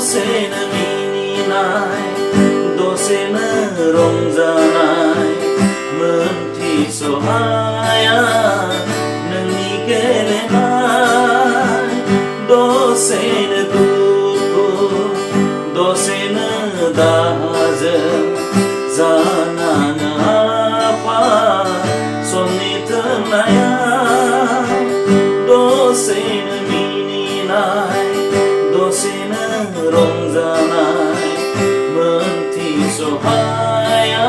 sena mini nai do sena rong za nai mun thi so haya nang ni ke le nai Sanana apa Somni ternaya Dosen mininai Dosen rongzanai Menti sohaya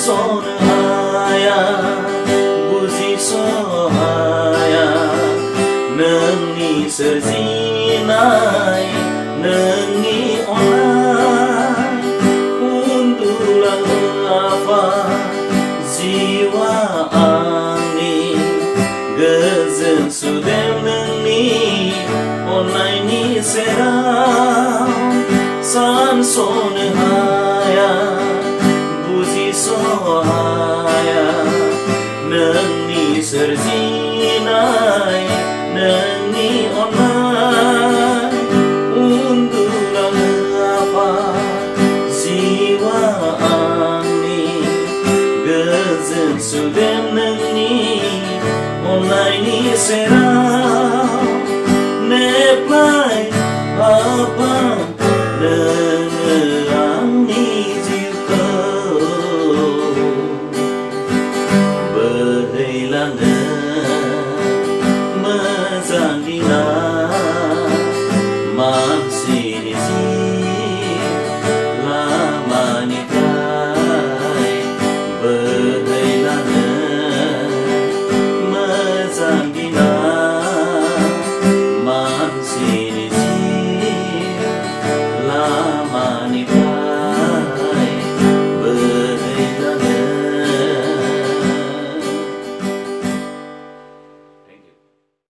sonhaya buzi sohaya nangni serzinai nangni onai undulah apa jiwa ani gezen sudem nangni onai ni serau san sonhaya terzinai Nengi onai untuk apa jiwa ani Gezen sudah nengi Onai ni serah Neplai apa sa ginawa